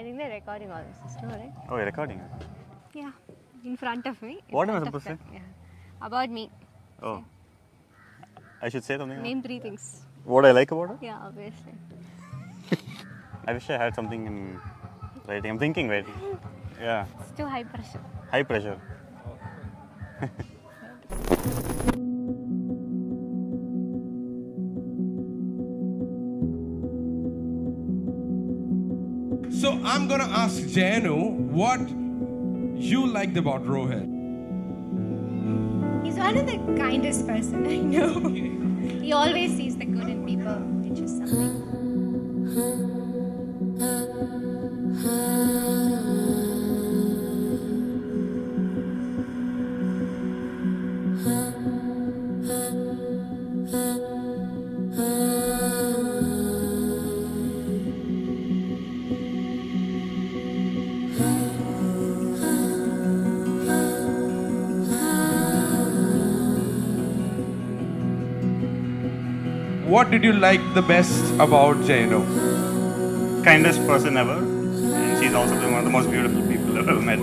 I think they're recording all this. No, right? Oh, you're recording. Yeah. In front of me. What am I supposed to say? Yeah. About me. Oh. I should say something. Name three things. What I like about it? Yeah, obviously. I wish I had something in writing. I'm thinking writing. Yeah. It's too high pressure. High pressure. I'm gonna ask Jainu what you liked about Rohit. He's one of the kindest person I know. he always sees the good in people, which is something. What did you like the best about Jainu? Kindest person ever. And she's also one of the most beautiful people I've ever met.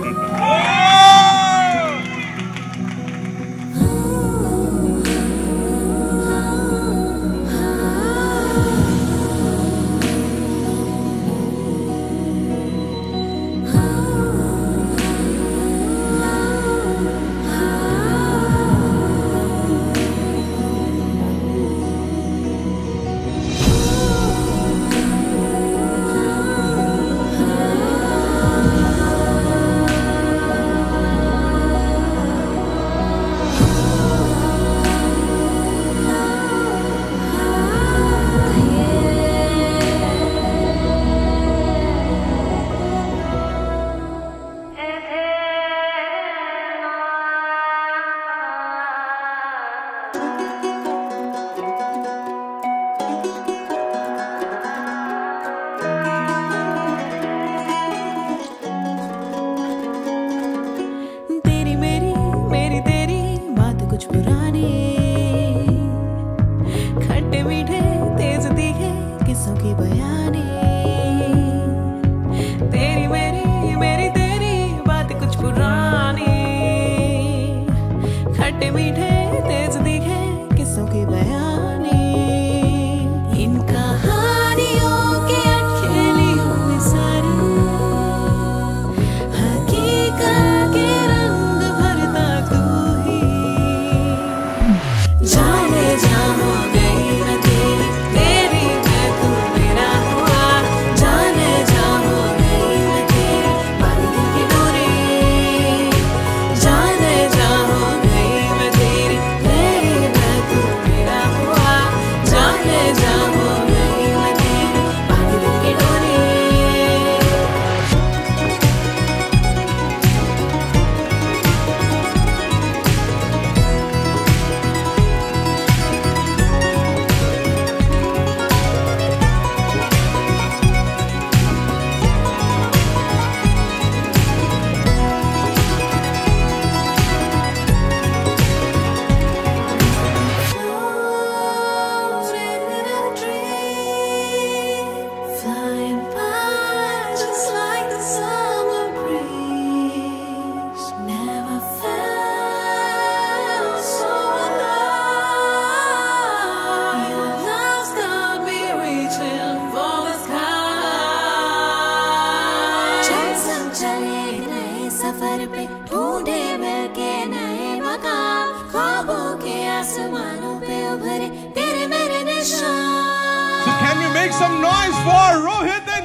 So can we make some noise for Rohit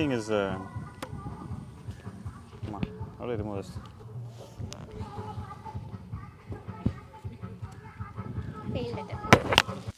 thinking is. Uh, come on, how do I.